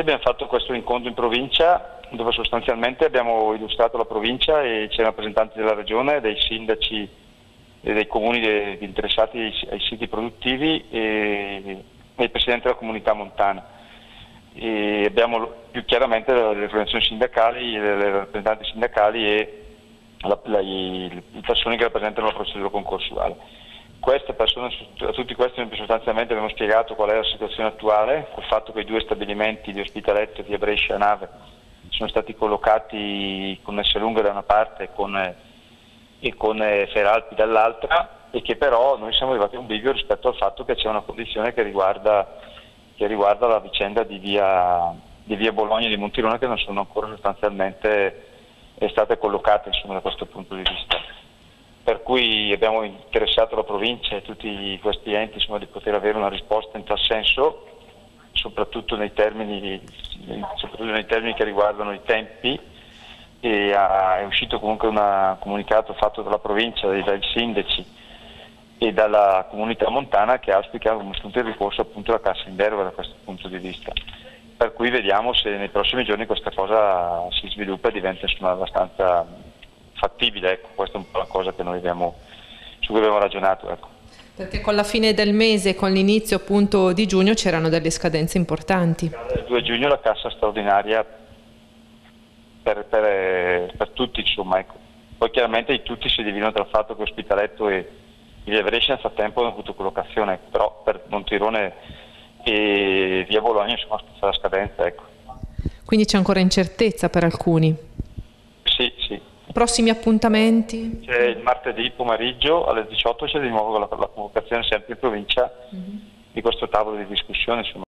abbiamo fatto questo incontro in provincia dove sostanzialmente abbiamo illustrato la provincia e c'erano rappresentanti della regione, dei sindaci e dei comuni de, interessati ai, ai, siti produttivi e, e il presidente della comunità montana. E abbiamo più chiaramente le organizzazioni sindacali, le rappresentanti sindacali e la, la, i, le persone che rappresentano la procedura concorsuale. Queste persone, a tutti questi sostanzialmente abbiamo spiegato qual è la situazione attuale, col fatto che i due stabilimenti di Ospitaletto, via Brescia e Nave sono stati collocati con Esselunga da una parte e con, e con Feralpi dall'altra e che però noi siamo arrivati a un bivio rispetto al fatto che c'è una condizione che riguarda, che riguarda la vicenda di via, di via, Bologna e di Montirone che non sono ancora sostanzialmente state collocate insomma, da questo punto di vista per cui abbiamo interessato la provincia e tutti questi enti insomma, di poter avere una risposta in tal senso, soprattutto nei termini, soprattutto nei termini che riguardano i tempi. E ha, è uscito comunque un comunicato fatto dalla provincia, dai, sindaci e dalla comunità montana che auspica spunto il ricorso appunto alla cassa in deroga da questo punto di vista. Per cui vediamo se nei prossimi giorni questa cosa si sviluppa e diventa insomma, abbastanza fattibile, ecco, questa è un po' la cosa abbiamo, su cui abbiamo ragionato. Ecco. Perché con la fine del mese, con l'inizio appunto di giugno c'erano delle scadenze importanti. Il 2 giugno la cassa straordinaria per, per, per tutti, insomma, ecco. Poi chiaramente tutti si dividono tra il fatto che Ospitaletto e Via Brescia nel frattempo hanno avuto collocazione, però per Montirone e Via Bologna insomma la scadenza, ecco. Quindi c'è ancora incertezza per alcuni? Prossimi appuntamenti? C'è il martedì pomeriggio alle 18 c'è di nuovo la, la convocazione sempre in provincia mm -hmm. di questo tavolo di discussione. Insomma.